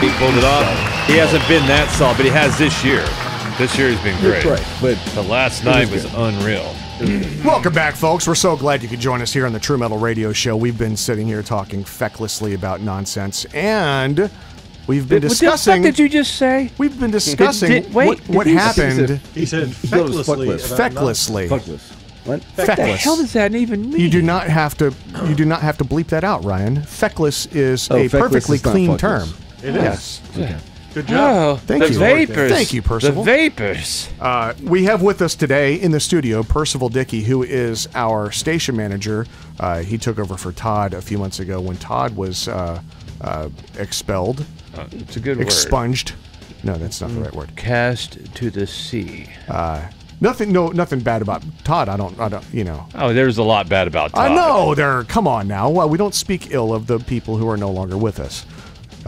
He pulled it off. He hasn't been that solid, but he has this year. This year he's been great. Right, but the last night was unreal. Welcome back, folks. We're so glad you could join us here on the True Metal Radio Show. We've been sitting here talking fecklessly about nonsense, and we've been What the discussing. fuck did you just say? We've been discussing Did- wait, what, what he say- happened. He said thought fecklessly. fuckless. about Fecklessly. fuckless. What? What the Feckless. hell does that even mean? You do not have to. You do not have to bleep that out, Ryan. Feckless is Oh, a feckless perfectly is clean fuckless. term. It is. Yes. Good job. Oh, Thank the you. vapors. Thank you, Percival. The vapors. Uh, we have with us today in the studio Percival Dickey, who is our station manager. Uh, he took over for Todd a few months ago when Todd was uh, uh, expelled, Uh, it's a good word. expunged. No, that's not the right word. Cast to the sea. Nothing. No, nothing bad about Todd. I don't. I don't. You know. Oh, there's a lot bad about Todd. I know. There. Come on now. Well, we don't speak ill of the people who are no longer with us.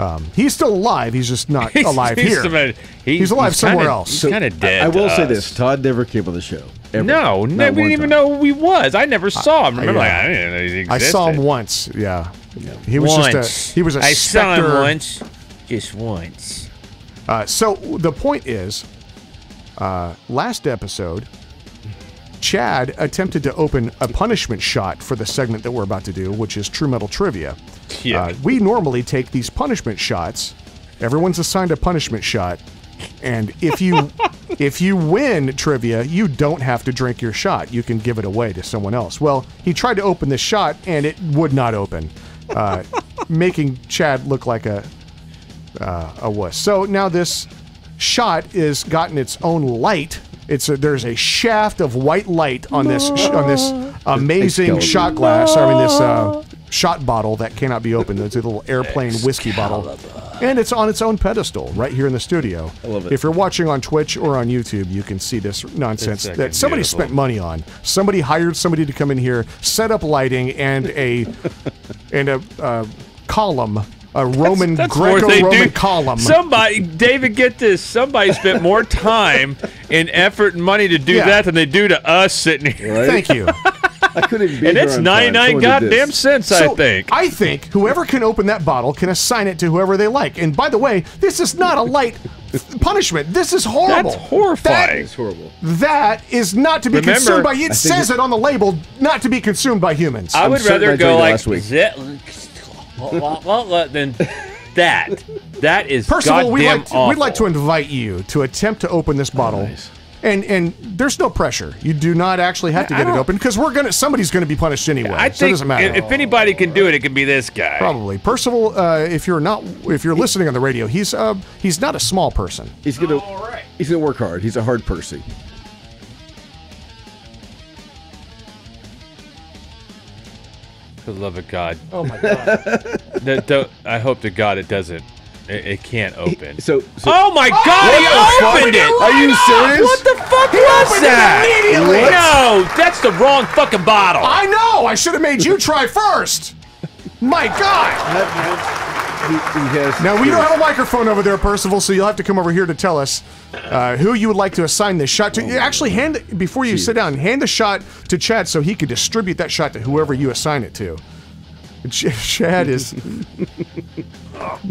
Um, he's still alive. He's just not He's- alive he's here. about- he- He's alive somewhere kinda- else. He's kind of dead. I will to say us. this: Todd never came on the show. Ever. No, Not no, we didn't even time. know who he was. I never saw him. Remember, yeah. like, I didn't know he existed. I saw him once. Yeah. He was once. just a. He was a I saw him once, just once. Uh, so the point is, uh, last episode, Chad attempted to open a punishment shot for the segment that we're about to do, which is True Metal Trivia. Yeah. Uh, we normally take these punishment shots. Everyone's assigned a punishment shot, and if you if you win trivia, you don't have to drink your shot. You can give it away to someone else. Well, he tried to open this shot, and it would not open, uh, making Chad look like a uh, a wuss. So now this shot is gotten its own light. It's a, there's a shaft of white light on this on this amazing shot glass. I mean this uh, shot bottle that cannot be opened. It's a little airplane whiskey bottle, and it's on its own pedestal right here in the studio. I love it. If you're watching on Twitch or on YouTube, you can see this nonsense It's that somebody beautiful. spent money on. Somebody hired somebody to come in here, set up lighting and a and a uh, column. A Roman That's more they Greco-Roman do. column. Somebody, David, get this. Somebody spent more time and effort and money to do Yeah. that than they do to us sitting here. Right? Thank you. I couldn't even be And it's 99 goddamn this. cents, I think. I think whoever can open that bottle can assign it to whoever they like. And by the way, this is not a light punishment. This is horrible. That's horrifying. It's horrible. That, that is not to be Remember- consumed by. It says it- it on the label, not to be consumed by humans. I would rather go drank like last week. Zit, then that. That is First of all, we'd goddamn like, to, we'd like to invite you to attempt to open this bottle. nice. And and there's no pressure. You do not actually have to get it open because we're gonna somebody's gonna be punished anyway. I so it think doesn't matter. if anybody can do it, it can be this guy. Probably Percival. Uh, if you're not, if you're listening on the radio, he's uh, he's not a small person. He's gonna. He's gonna work hard. He's a hard Percy. For the love of God. Oh my god! That- that- I hope to God it doesn't. It, it can't open. So. so Oh my oh, God! He opened it. Are you serious? What the fuck was opened it that? immediately. No, that's the wrong fucking bottle. I know. I should have made you try first. My God! He, he has. Now we don't have a microphone over there, Percival, so you'll have to come over here to tell us uh, who you would like to assign this shot to. Actually, hand before you sit down. Hand the shot to Chad so he could distribute that shot to whoever you assign it to. Ch- Chad is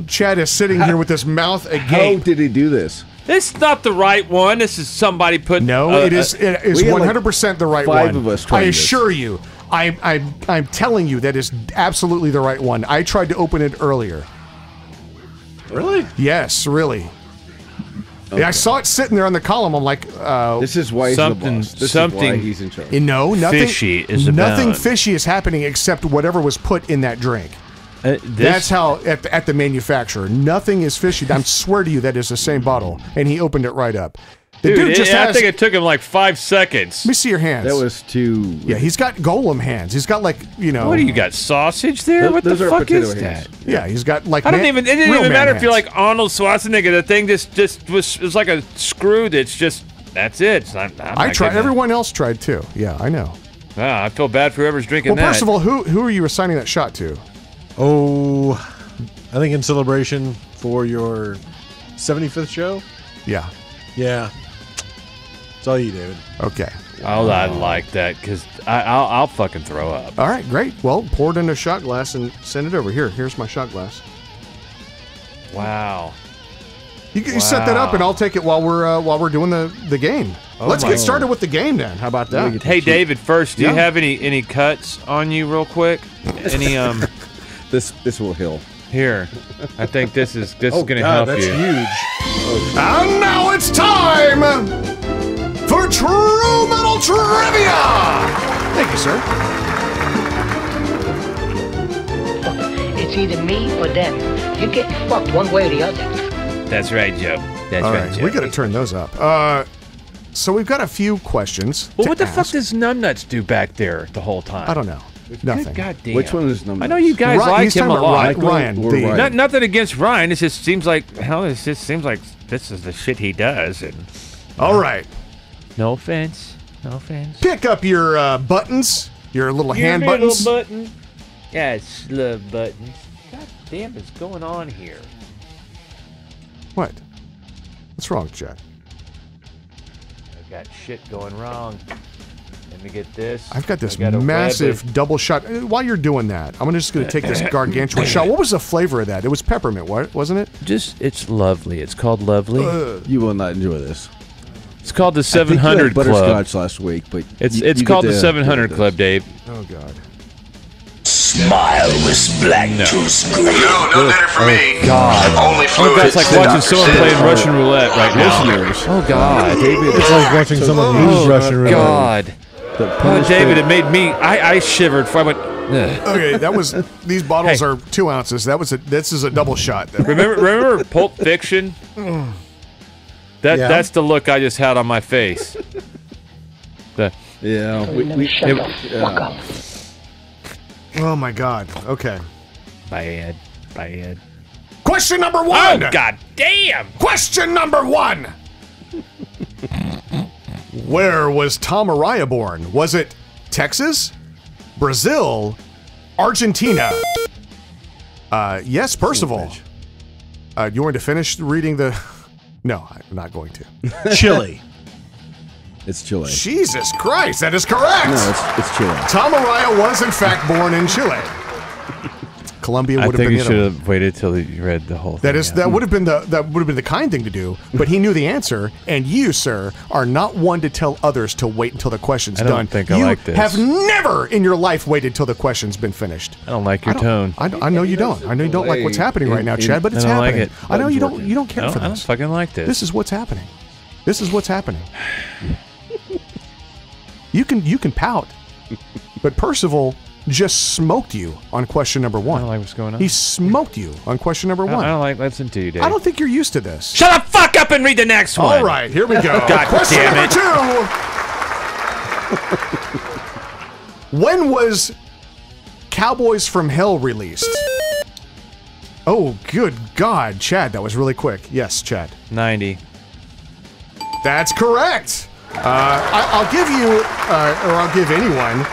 Chad is sitting here with his mouth How did he do this? This is not the right one. This is somebody put. No, uh, it is uh, it is we had one like hundred percent the right five one. of us I trying this. assure you. I, I, I'm telling you that is absolutely the right one. I tried to open it earlier. Really? Yes, really. Yeah, I saw it sitting there on the column. I'm like, uh, This is why he's Something- the boss. This is something- why he's in charge. you know, nothing Fishy is nothing abound. fishy is happening except whatever was put in that drink. uh, That's how at the, at the manufacturer, nothing is fishy. I swear to you, that is the same bottle, and he opened it right up. The Dude, dude, it- just I think it took him like five seconds. let me see your hands. That was too. yeah, he's got golem hands. He's got like you know. What do you got? Sausage there? Th- what those the are fuck is hands. that? Yeah, he's got like. I don't even. It didn't even man matter if you're like Arnold Schwarzenegger. The thing just just was it was like a screw that's just that's it. It's not, I'm I tried. Everyone else tried too. Yeah, I know. Ah, I feel bad for whoever's drinking Well, that. first of all, who who are you assigning that shot to? Oh, I think in celebration for your 75th show. Yeah. Yeah. It's all you, David. Okay. oh, I like that because I'll I'll fucking throw up. All right, great. Well, pour it in a shot glass and send it over. Here, here's my shot glass. Wow. You, you set that up, and I'll take it while we're uh, while we're doing the the game. Let's get started with the game then. How about that? get- Hey, David. First, do Yeah. you have any any cuts on you, real quick? Any um? This this will heal. Here, I think this is this Oh is gonna God, help that's you. huge. And now it's time for True Metal Trivia. Thank you, sir. It's either me or them. You get fucked one way or the other. That's right, Joe. That's All right, right, Joe. we got to turn those up. Uh, so we've got a few questions. Well, to what the fuck does numbnuts do back there the whole time? I don't know. Nothing. Good damn. Which one is number? I know you guys Ryan- like him a lot. Ryan, Ryan, the- Ryan. Not, nothing against Ryan. It just seems like hell. It just seems like this is the shit he does. And All right, no offense, no offense. pick up your uh, buttons, your little hand buttons. button. Yes, love buttons. God damn, what's going on here? what? What's wrong, Chad? I've got shit going wrong. Let me get this. I've got this got massive double shot. Uh, While you're doing that, I'm just going to take this gargantuan shot. What was the flavor of that? It was peppermint, what wasn't it? Just, it's lovely. It's called lovely. You will not enjoy this. It's called the I think you had 700 Club. butterscotch last week, but It's you- it's you called get the 700 Club. Dave. Oh God. Smile with Black Tooth Grin. No, no letter for me. Oh, God. Only Oh, that's like watching someone said. playing Russian roulette right now. Listeners, Oh God. David. It's like watching someone oh, lose Oh Russian roulette. God. the Oh, punishment- David, it made me. I, I shivered. For, I went. Ugh. Okay, that was. These bottles Hey. are two ounces. That was a. This is a double shot. Remember, remember Pulp Fiction? Oh. That Yeah. that's the look I just had on my face. The Yeah, we, we, shut it- the fuck up. Oh my God. Okay. bad, bad. Question number Oh one. God damn! Question number one. Where was Tom Araya born? Was it Texas, Brazil, Argentina? Uh, yes, Percival. Uh, you want to finish reading the? No, I'm not going to. Chili. it's Chile. Jesus Christ, that is correct. No, it's, it's Chile. Tom Araya was in fact born in Chile. Colombia I would have think been you the should other have waited till you read the whole. That thing is out. that would have been the that would have been the kind thing to do, but he knew the answer, and you, sir, are not one to tell others to wait until the question's I don't done. think I you like this. have never in your life waited till the question's been finished. I don't like your I tone. don't- I, I know you don't. I know you don't like what's happening right now, Chad, but it's I it's don't like happening. it. I know you don't. You don't care don't, for I don't this. fucking like this. This is what's happening. This is what's happening. You can you can pout, but Percival just smoked you on question number one. I don't like what's going on. He smoked you on question number I don't, one. I don't like listening to you, Dave. I don't think you're used to this. Shut the fuck up and read the next one. All right, here we go. God Question damn number two. when was Cowboys from Hell released? Oh, good God, Chad, that was really quick. Yes, Chad. Ninety. That's correct. Uh, I, I'll give you, uh, or I'll give anyone,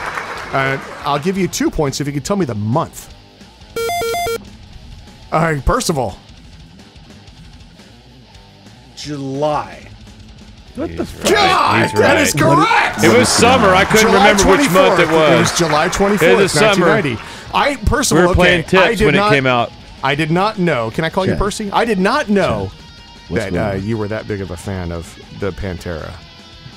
uh, I'll give you two points if you can tell me the month. All right, Percival. July. God, He's that right. is correct. It was summer. I couldn't July remember which month it 24th. It was. was July 24th, It was summer. 1990. I personally, We were playing okay, I tips did when it not, came out. I did not know. Can I call you Percy? I did not know What's that uh, you were that big of a fan of the Pantera.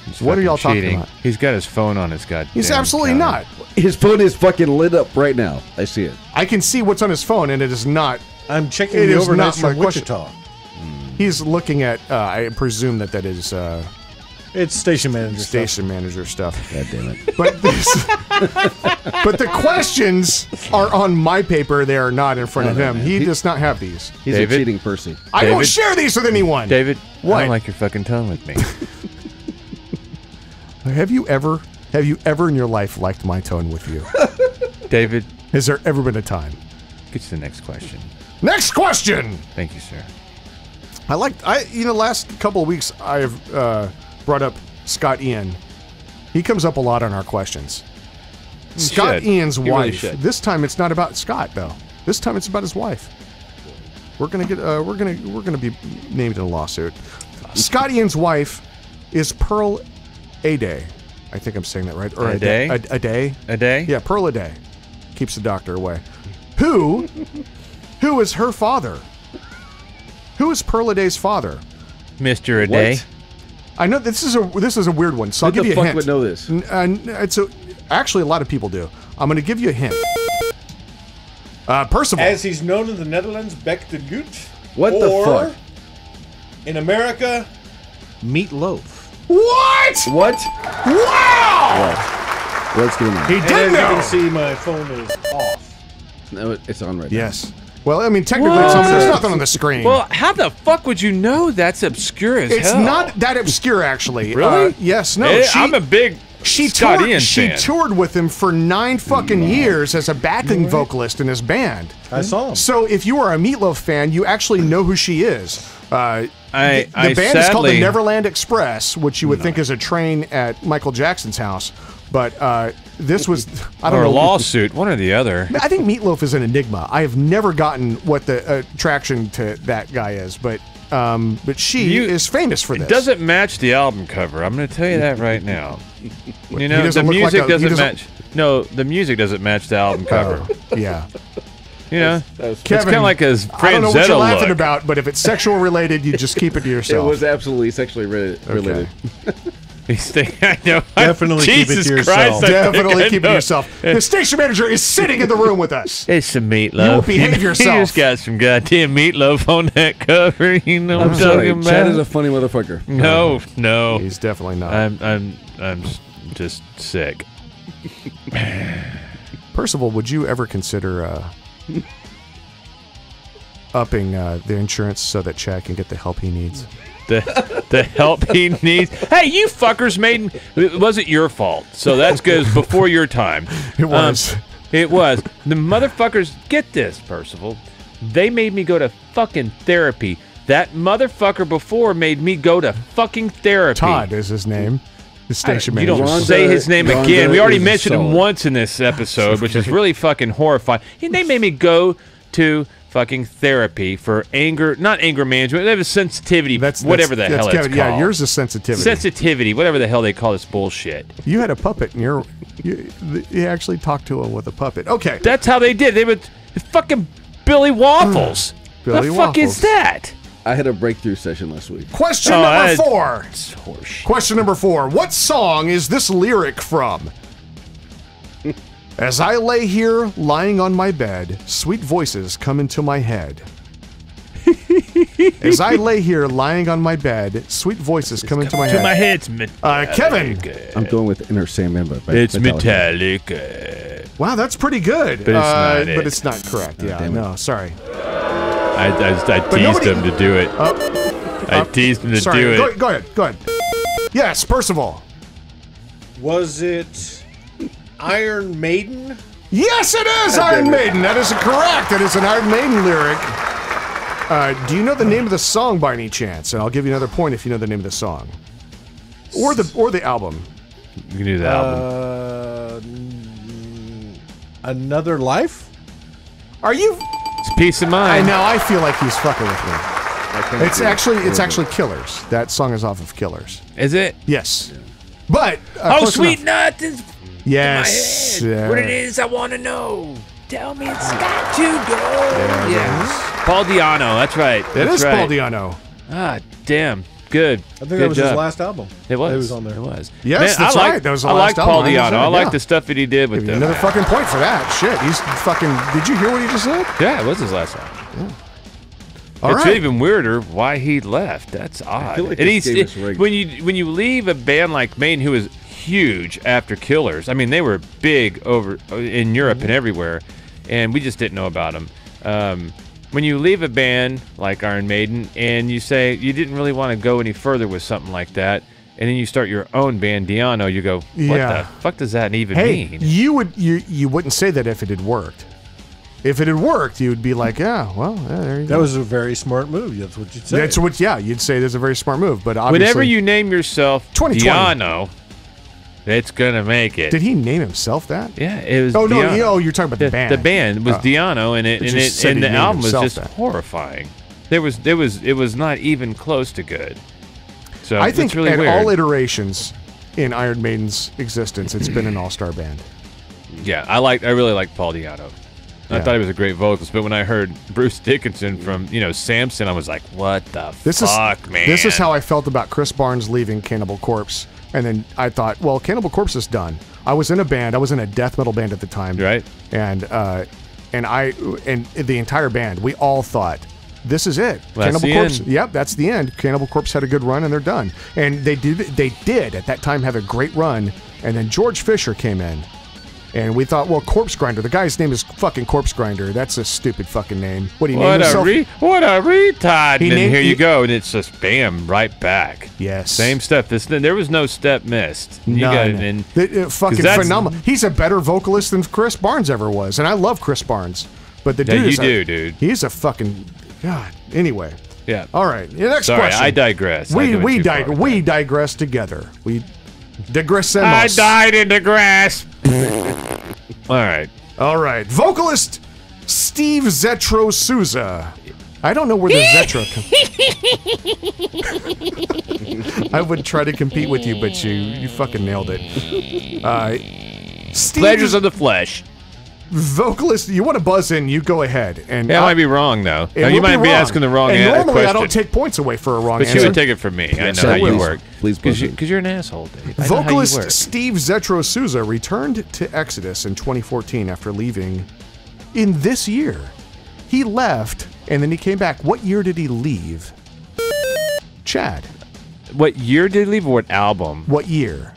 He's What are y'all talking about? He's got his phone on his goddamn. He's absolutely counter. not. His phone is fucking lit up right now. I see it. I can see what's on his phone, and it is not. I'm checking It the is not overnights my from question. Wichita. He's looking at. Uh, I presume that that is uh, It's station manager stuff. station manager stuff. God damn it. But this, but the questions are on my paper. They are not in front of No, no, him. He He- does not have these. He's David? a cheating person. I don't David? share these with anyone. David, I What? don't like your fucking tone with me. Have you ever, have you ever in your life liked my tone with you? David, Has there ever been a time? get to the next question. Next question. Thank you, sir. I like I you know last couple of weeks I've uh, brought up Scott Ian. He comes up a lot on our questions. Scott should. Ian's You really wife. should. this time it's not about Scott though. This time it's about his wife. We're gonna get uh, we're gonna we're gonna be named in a lawsuit. Scott Ian's wife is Pearl Ade. I think I'm saying that right. Or Ade? A, a day. A day? Yeah, Pearl a day keeps the doctor away. Who, who is her father? Who is Pearl Aday's father? Mr. A Day. What? I know this is a this is a weird one, so I'll give you a hint. Who the fuck would know this? N- uh, it's a, actually a lot of people do. I'm going to give you a hint. Uh, Percival. As he's known in the Netherlands, Beck de Gut. What the fuck? In America, Meatloaf. What? What? Wow! What's going on? He And did as you can see, my phone is off. No, it's on right now. Yes. Well, I mean, technically, it's on, there's nothing on the screen. Well, how the fuck would you know that's obscure as it's hell? not that obscure, actually. Really? Uh, yes. No. Eh, she, I'm a big she Scott toured. Ian she fan. toured with him for nine fucking years as a backing vocalist in his band. I saw him. So if you are a Meatloaf fan, you actually know who she is. Uh, I- the, the I band is called the Neverland Express, which you would think is a train at Michael Jackson's house. But uh, this was I don't or a lawsuit, one or the other. I think Meatloaf is an enigma. I have never gotten what the attraction to that guy is, but um, but she You- is famous for It this. doesn't match the album cover. I'm going to tell you that right now. You know, the doesn't like music a- doesn't, doesn't- match. No, the music doesn't match the album cover. Yeah, You know, was- it's Kevin, kind of like a I don't know what you're laughing look. about, but if it's sexual related, you just keep it to yourself. It was absolutely sexually re- related. These things, I know. Definitely keep it to yourself. I think Definitely keep it to yourself. The station manager is sitting in the room with us. It's some meatloaf. You will behave yourself. You just got some goddamn meatloaf on that cover. You know what I'm I'm sorry. talking Chad about? is a funny motherfucker. no, no. He's definitely not. I'm, I'm, I'm just sick. Percival, would you ever consider uh, upping uh, the insurance so that Chad can get the help he needs? The the help he needs. Hey, you fuckers made it wasn't your fault. So that goes before your time. It was. Um, it was. The motherfuckers get this, Percival. They made me go to fucking therapy. That motherfucker before made me go to fucking therapy. Todd is his name. The station manager. You don't Rhonda- say his name Rhonda again. We already is mentioned him once in this episode, which is really fucking horrifying. And they made me go to fucking therapy for anger, not anger management. They have a sensitivity, That's whatever that's, the that's hell Kevin. it's Yeah, yours is sensitivity. sensitivity, whatever the hell they call this bullshit. you had a puppet, and you're you, you actually talked to him with a puppet. Okay. That's how they did. They would fucking Billy Waffles. Mm. Billy the fuck Waffles. is that? I had a breakthrough session last week. Question Oh, number I- four. It's. Question number four. What song is this lyric from? As I lay here lying on my bed, sweet voices come into my head. As I lay here lying on my bed, sweet voices come into my head. To head. my head, it's Uh, Kevin. I'm going with Enter Sandman, but by It's Metallica. Metallica. Wow, that's pretty good. But it's uh, not it. But it's not correct. yeah, damn it. no, sorry. I, I, I teased nobody- him to do it. I teased him to Sorry. do it. Go, go ahead. Go ahead. Yes, Percival. Was it Iron Maiden? Yes, it is Iron Maiden. That is correct. It is an Iron Maiden lyric. Uh, do you know the name of the song by any chance? And I'll give you another point if you know the name of the song, or the or the album. You can do the album. Uh, Another Life? Are you? It's peace of I mind. know. I feel like he's fucking with me. I can't It's actually it's actually Killers. That song is off of Killers. Is it? Yes, but uh, Oh, sweet enough. nothing's Yes. What it yeah. is, I want to know. Tell me it's got to go. Yes. Paul Di'Anno. That's right. It that's is right. Paul Di'Anno. Ah, damn. Good. I think Good that was his last album. It was. It was on there. It was. Yes, Man, that's I like, right. That was the I last like Paul album. I Di'Anno. I understand, like yeah. the stuff that he did with Give you them. another fucking point for that. Shit, he's fucking. Did you hear what he just said? Yeah, it was his last album. All it's right. even weirder why he left. That's odd. like and he's is when you when you leave a band like Maine, who was huge after Killers. I mean, they were big over in Europe Mm-hmm. and everywhere, and we just didn't know about them. Um, when you leave a band like Iron Maiden and you say you didn't really want to go any further with something like that, and then you start your own band, Di'Anno, you go, what Yeah. the fuck does that even Hey, mean? you would you you wouldn't say that if it had worked. If it had worked, you would be like, yeah, well, yeah, there you That go. was a very smart move. That's what you'd say. That's what. Yeah, you'd say that's a very smart move. But obviously, Whenever you name yourself 2020. Di'Anno, it's gonna make it. did he name himself that? Yeah, it was. Oh no, Di'Anno. you, oh, you're talking about the, band. The band was Oh. Di'Anno, and it But and, you it, said and he the named album was himself just that. horrifying. There was there was it was not even close to good. So I think it's really at weird. all iterations in Iron Maiden's existence, it's been an all-star band. yeah, I like I really like Paul Di'Anno. I thought he was a great vocalist, but when I heard Bruce Dickinson from you know Samson, I was like, "What the This fuck, is man?" this is how I felt about Chris Barnes leaving Cannibal Corpse, and then I thought, well, Cannibal Corpse is done. I was in a band. I was in a death metal band at the time, Right. And uh, and I and the entire band, we all thought. This is it. Well, that's Cannibal the Corpse. end. Yep, that's the end. Cannibal Corpse had a good run and they're done. And they did they did at that time have a great run. And then George Fisher came in. And we thought, well, Corpse Grinder. The guy's name is fucking Corpse Grinder. That's a stupid fucking name. What do you what name a re- what a retard! He and named- here he- you go, and it's just bam, right back. Yes. Same step. This there was no step missed. You None. it. And The- uh, fucking phenomenal. He's a better vocalist than Chris Barnes ever was, and I love Chris Barnes. But the Yeah, dude you is a- do, dude. He's a fucking god. Anyway, Yeah. all right. Next Sorry, question. I digress. I We went we dig- we digress together. We digressemos. I died in the grass. All right. All right, vocalist Steve Zetro Souza. I don't know where the Zetro comes. I would try to compete with you, but you you fucking nailed it. Uh, Steve Pleasures of the flesh. Vocalist, you want to buzz in, you go ahead. And Yeah, I I- might be wrong though. it No, you might be, wrong. asking the wrong And an- normally question. I don't take points away for a wrong but answer. you would take it from me. I know I how you work. Please because you're an asshole, Dave. I know how you Vocalist. Steve Zetro Souza returned to Exodus in 2014 after leaving in this year. He left and then he came back. What year did he leave? Chad. What year did he leave? Or what album? What year?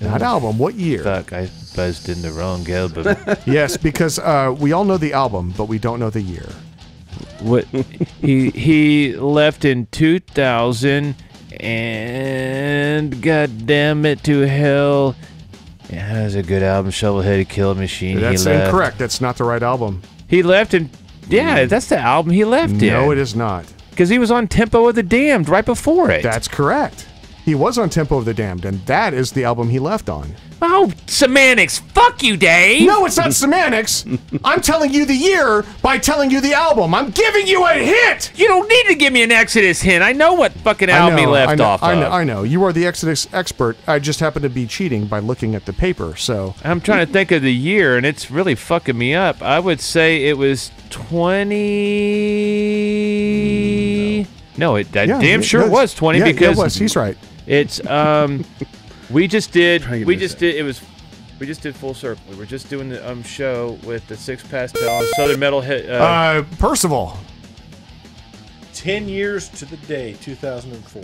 Not album. What year? Fuck, I buzzed in the wrong album. Yes, because uh, we all know the album, but we don't know the year. what he he left in 2000 and god damn it to hell yeah, that was a good album shovel-headed kill machine That's he left. incorrect. That's not the right album. he left in yeah that's the album he left No, in it is not. because he was on tempo of the damned right before it That's correct. He was on Tempo of the Damned, and that is the album he left on. Oh semantics fuck you dave No, it's not semantics. I'm telling you the year by telling you the album. I'm giving you a hint. you don't need to give me an exodus hint i know what fucking album he left I know, off I of know, I know. You are the Exodus expert. I just happen to be cheating by looking at the paper. So I'm trying to think of the year, and it's really fucking me up. I would say it was 20. No, it that yeah, damn it- sure it was 20 yeah, because it was. He's right. it's um we just did we just this did it was we just did full circle. We were just doing the um show with the Six Pastel Southern Metal hit. Uh, Uh, Percival. 10 years to the day, 2004.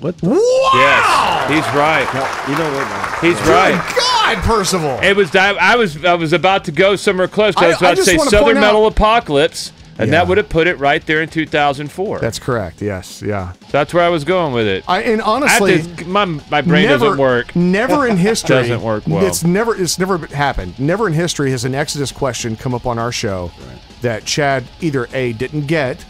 What? The? yes, he's right. You know what? man? He's right. God, Percival. It was I, I was I was about to go somewhere close. I, I- was I about to say Southern Metal out- Apocalypse, and Yeah. that would have put it right there in 2004. That's correct. Yes. Yeah. That's where I was going with it. I and honestly, to- my my brain never, doesn't work. Never in history Doesn't work well. It's never it's never happened. Never in history has an Exodus question come up on our show that Chad either A didn't get,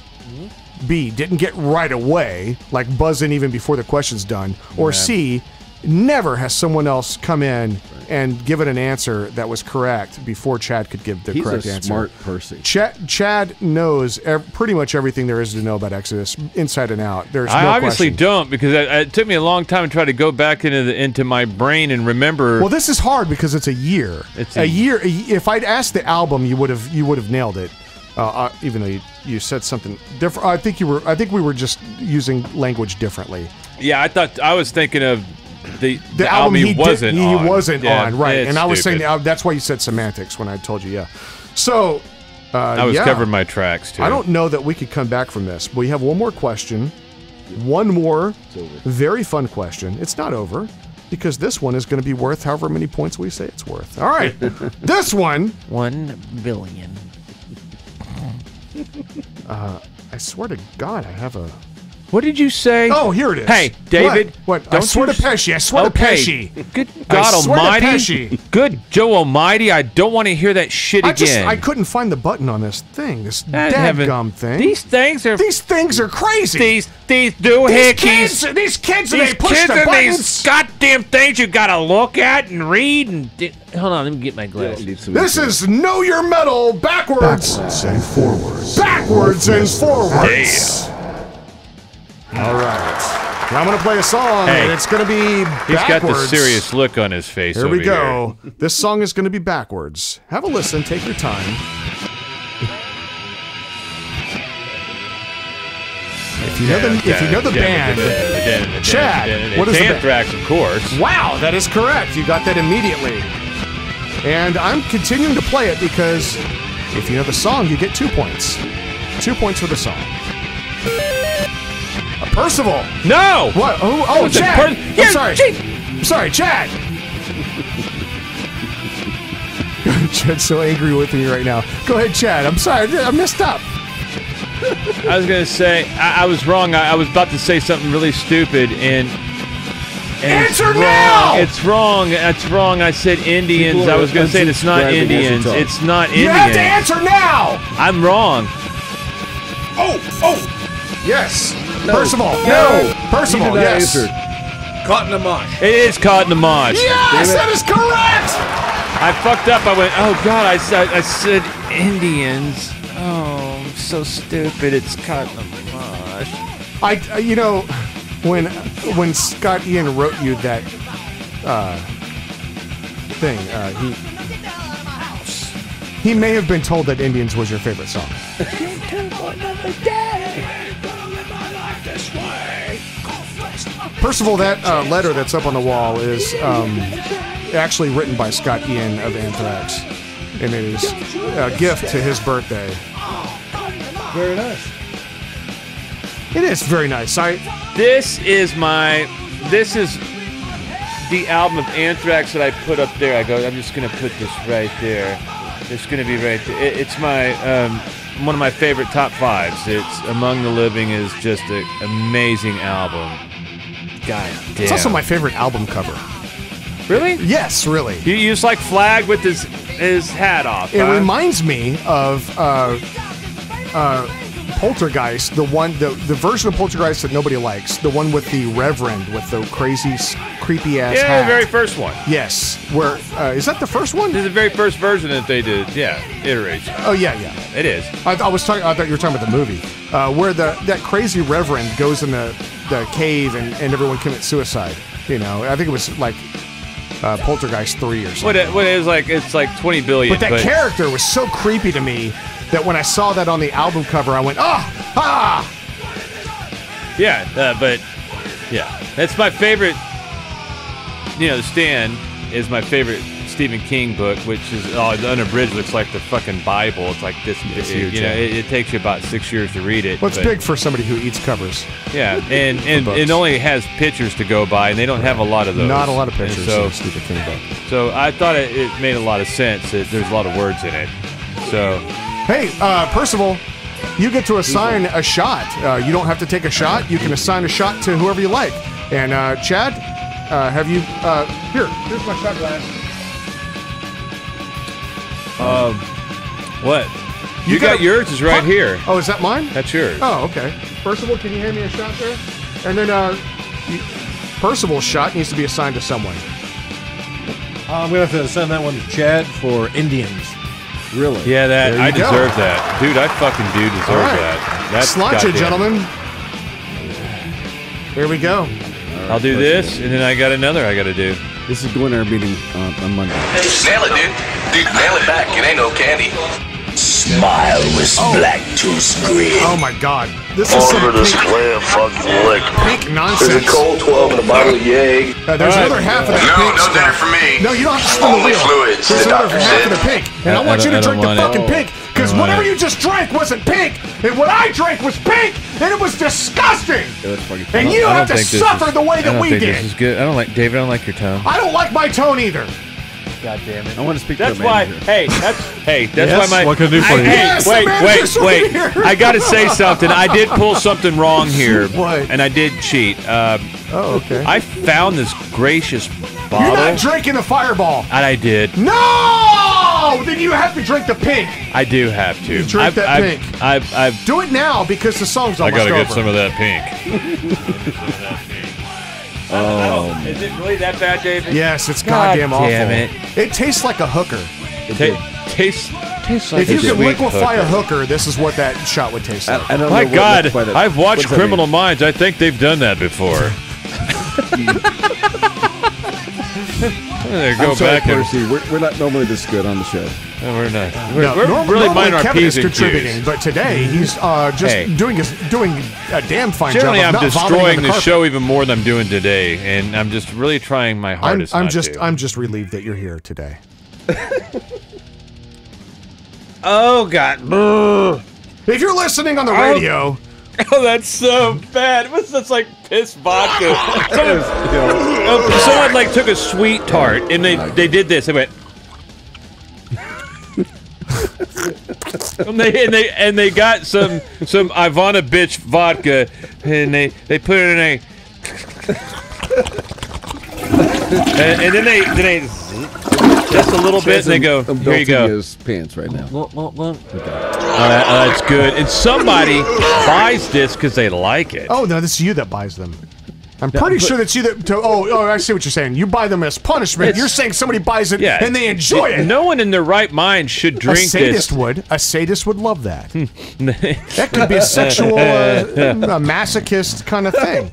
B didn't get right away, like buzz in even before the question's done, or C never has someone else come in and given an answer that was correct before Chad could give the He's correct a answer. smart person. Chad, Chad knows ev- pretty much everything there is to know about Exodus, inside and out. There's I no obviously question. don't because I, it took me a long time to try to go back into the, into my brain and remember. Well, this is hard because it's a year. It's a, a- year. If I'd asked the album, you would have you would have nailed it. Uh, uh, even though you, you said something different, I think you were. I think we were just using language differently. yeah, I thought I was thinking of the the, The, album, he, wasn't he on. wasn't Yeah, on, right? And I was saying stupid. that, that's why you said semantics when I told you, yeah. So uh, I was yeah. covering my tracks too. I don't know that we could come back from this. We have one more question, one more very fun question. It's not over because this one is going to be worth however many points we say it's worth. All right, this one. one billion. uh, I swear to God, I have a. What did you say? Oh, here it is. Hey, David. What? what? I swear you to Pesci. I swear okay. to Pesci. Good I God swear to Almighty. Pesci. Good Joe Almighty. I don't want to hear that shit I just. I couldn't find the button on this thing. This I haven't- dadgum thing. These things are These things are crazy. these these doohickeys. these kids, these kids, These they push kids the and buttons. these goddamn things you gotta look at and read and di- hold on, let me get my glasses. Need This info. is Know Your Metal backwards. Backwards and forwards. Backwards and forwards. All right. Now I'm gonna play a song, Hey, and it's gonna be He's got the serious look on his face. Here we go. This song is gonna be backwards. Have a listen. Take your time. If you know the if you know the band, Chad, what is the Anthrax, of course. wow, that is correct. You got that immediately. And I'm continuing to play it because if you know the song, you get two points. Two points for the song. Percival. No. What? Oh, oh was Chad. per- I'm Yeah, sorry. gee. I'm sorry, Chad. Chad's so angry with me right now. Go ahead, Chad. I'm sorry. I messed up. I was gonna say I, I was wrong. I, I was about to say something really stupid and. and it's Answer wrong. now! It's wrong. It's wrong. I said Indians. People I was gonna say it's not unsubscribing as you Indians. It's not Indians. You have to answer now. I'm wrong. Oh, oh. Yes. Percival. No. Percival. You did not Yes. answer. Caught in a mosh. It is caught in the mosh. Yes, that is correct. I fucked up. I went, oh god, I said I said Indians. Oh, I'm so stupid. It's caught in the mosh. I, uh, you know, when when Scott Ian wrote you that uh, thing, uh, he he may have been told that Indians was your favorite song. First of all, that uh, letter that's up on the wall is um, actually written by Scott Ian of Anthrax, and it is a gift to his birthday. Very nice. It is very nice. I This is my. This is the album of Anthrax that I put up there. I go. I'm just gonna put this right there. It's gonna be right there. It, it's my um, one of my favorite top fives. It's Among the Living is just an amazing album. God damn. it's also my favorite album cover. really. Yes, really. You, just like Flag with his his hat off. It huh? reminds me of uh, uh, Poltergeist, the one, the, the version of Poltergeist that nobody likes, the one with the Reverend with the crazy, creepy ass yeah, hat. the very first one. yes, where uh, is that the first one? This is the very first version that they did. Yeah, iteration. Oh yeah, yeah. It is. I, I was talking. I thought you were talking about the movie uh, where the that crazy Reverend goes in the the cave and, and everyone commit suicide. You know, I think it was like uh, Poltergeist three or something. What it, what it is like? It's like 20 billion. But that character was so creepy to me that when I saw that on the album cover, I went, ah, ah. Yeah, uh, but yeah, that's my favorite. You know, the Stand is my favorite Stephen King book, which is oh, the unabridged looks like the fucking Bible. It's like this. It's it- huge, you know, yeah. it, it takes you about six years to read it. What's but- big for somebody who eats covers? Yeah, and and it only has pictures to go by, and they don't have a lot of those. Not a lot of And pictures. So in Stephen King book. so I thought it, it made a lot of sense. That there's a lot of words in it. So Hey, uh, Percival, you get to assign a shot. Uh, you don't have to take a shot. You can assign a shot to whoever you like. And uh, Chad, uh, have you? Uh, here, here's my shot glass. What? You, You got, gotta- yours is right Huh? here. Oh, is that mine? That's yours. Oh, okay. Percival, can you hand me a shot there? And then uh, you, Percival's shot needs to be assigned to someone. I'm gonna have to send that one to Chad for Indians. Really? Yeah, that I go. deserve that, dude. I fucking do deserve All right. that. That's Sláinte, goddamn- gentlemen. Here we go. I'll do this, and then I got another I got to do. This is going to our meeting uh, on Monday. Nail it, dude. Dude, nail it back. It ain't no candy. Smile with Black Tooth Grin. Oh my God, this is some this pink, clam fucking lick. pink There's a cold 12 and a bottle of Yeg. Uh, there's All right. another half of that No, pink no stuff. dinner for me. No, you don't have to spin the wheel. fluids, There's the another half said. of the pink, and I, I- I want you to drink the don't fucking it. pink because I don't want whatever it. you just drank wasn't pink, and what I drank was pink, and it was disgusting. Yeah, that's fucking And you have don't to suffer is- the way that we think did. This is good. I don't like David. I don't like your tone. I don't like my tone either. God damn it. I want to speak That's to the why. manager. Hey, that's hey. That's Yes? why my. What can I do for I- you? Hey, Yes, the wait, wait, wait. here. I got to say something. I did pull something wrong here. What? And I did cheat. Um, Oh, okay. I found this gracious bottle. You're not drinking the fireball. and I did. No! Then you have to drink the pink. I do have to. drink I've, that I've, pink. I've, I've, Do it now because the song's almost over. I gotta over. get some of that pink. oh, is it really that bad, David? Yes, it's God goddamn awful. damn it. It tastes like a hooker. Ta- tastes tastes like If you a could sweet liquefy a hooker. hooker, this is what that shot would taste like. I, I don't My know what God, liquefy I've watched Criminal mean? Minds. I think they've done that before. There, go I'm sorry, back and Percy. We're, we're not normally this good on the show. No, we're not. We're, No, we're norm- really normally our Kevin is contributing, but today he's uh, just Hey. doing his, doing a damn fine Generally, job. of I'm not destroying the carpet. show even more than I'm doing today, and I'm just really trying my I'm, hardest. I'm not just to. I'm just relieved that you're here today. Oh God! If you're listening on the radio, Oh, that's so bad. What's that's like piss vodka? someone, oh, someone like took a sweet tart and they they did this. They went. and they and they and they got some some Ivana bitch vodka and they they put it in a and, and then they then they just a little bit and they go I'm here you go his pants right now. uh, uh, that's good and somebody buys this because they like it oh no, this is you that buys them. I'm pretty sure that's you that. To, oh, oh, I see what you're saying. You buy them as punishment. You're saying somebody buys it yeah and they enjoy it. no one in their right mind should drink. a drink sadist this would. A sadist would love that. that could be a sexual, uh, a masochist kind of thing.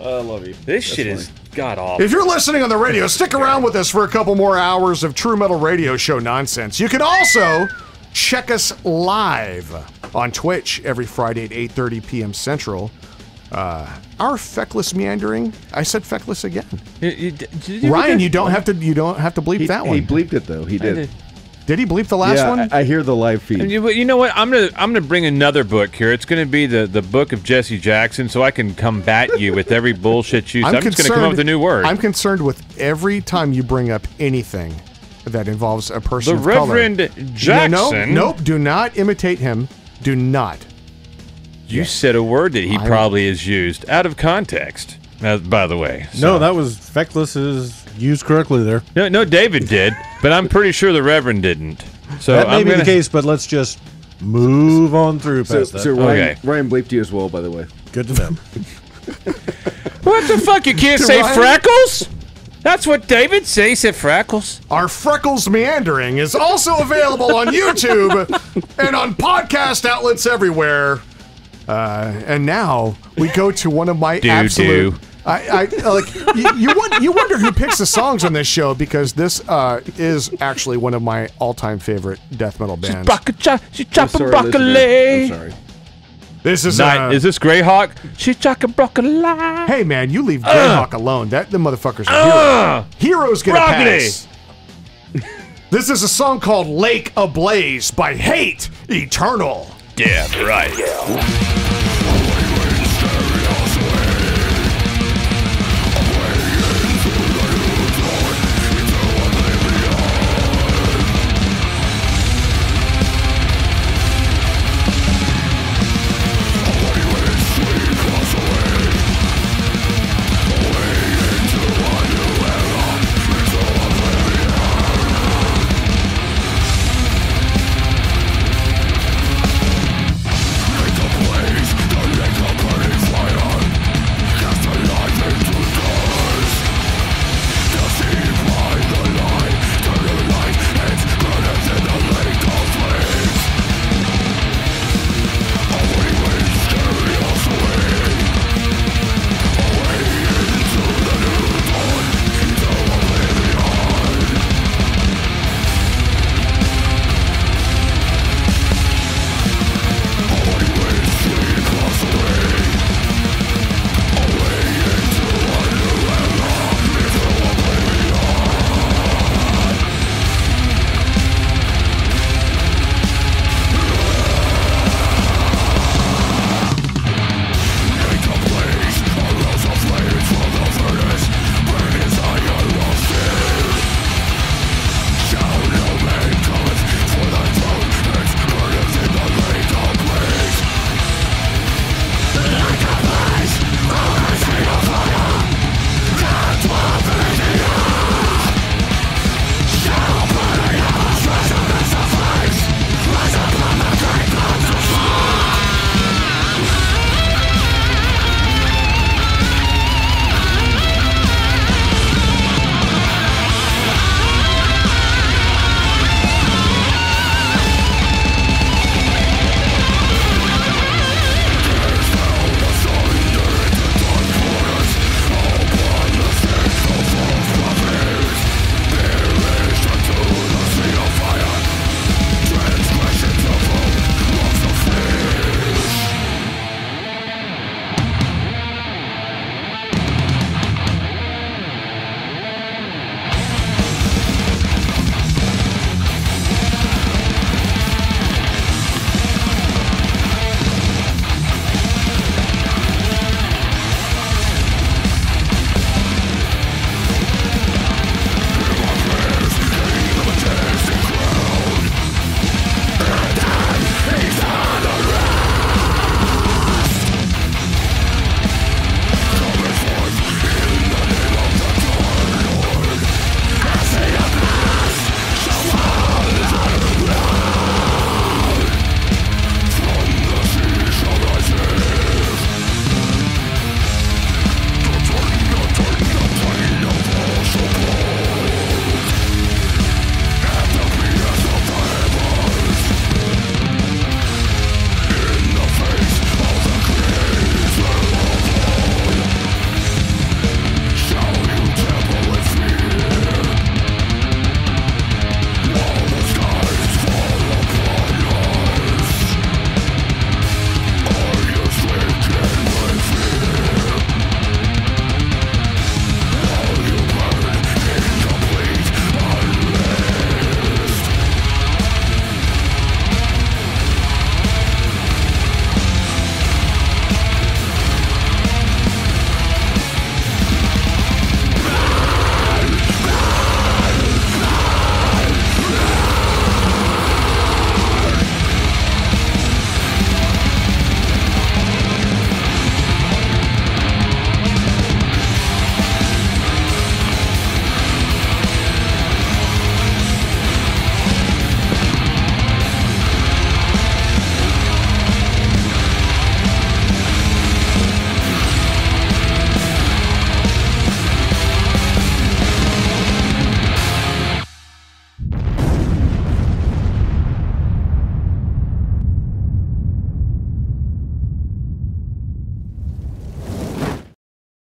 I love you. this shit is god awful If you're listening on the radio, stick around with us for a couple more hours of True Metal Radio Show nonsense. You can also check us live on Twitch every Friday at 8:30 p.m. Central. Uh, our feckless meandering. I said feckless again. You- you- did you Ryan, you don't have to. You don't have to bleep He, that one. he bleeped it though. He did. Did he bleep the last yeah, one? I, I hear the live feed. You, you know what? I'm gonna I'm gonna bring another book here. It's gonna be the the book of Jesse Jackson, so I can combat you with every bullshit you. say. I'm, just gonna come up with a new word. I'm concerned with every time you bring up anything that involves a person the of color. Reverend No, Jackson. No, nope. Do not imitate him. Do not. You said a word that he I- probably is used out of context. Uh, by the way, No, that was feckless is used correctly there. no, no. David did, but I'm pretty sure the Reverend didn't. So that may I'm be gonna, the case, but let's just move on through so, past that. so Ryan, Okay. Ryan bleeped you as well, by the way. Good to know. What the fuck? You can't say Ryan- freckles? That's what David says. He said freckles. Our Freckles Meandering is also available on YouTube and on podcast outlets everywhere. Uh, and now we go to one of my Doo-doo. absolute. I, I like you, you. won- You wonder who picks the songs on this show because this uh, is actually one of my all-time favorite death metal bands. She's I'm chopping sorry, broccoli. listener. I'm sorry. This is Night, uh, is this Greyhawk? She's chopping broccoli. Hey man, you leave Greyhawk alone. That the motherfuckers are heroes. Heroes get a Broccoli. pass. this is a song called "Lake Ablaze" by Hate Eternal. Yeah, right.